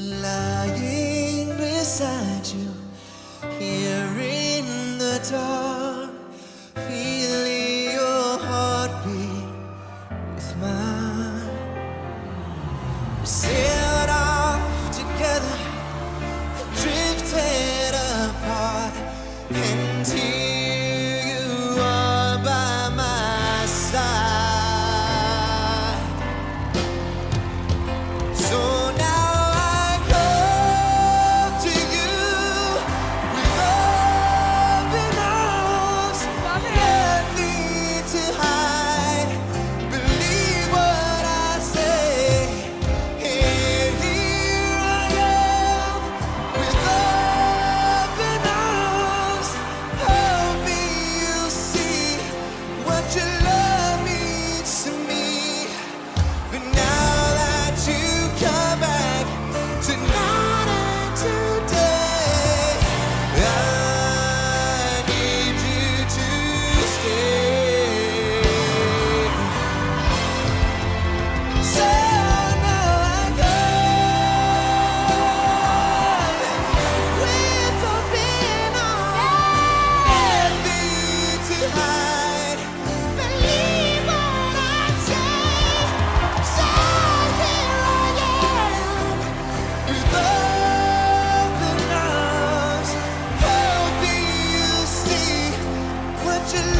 Lying beside you, here in the dark, feeling your heartbeat with mine. What you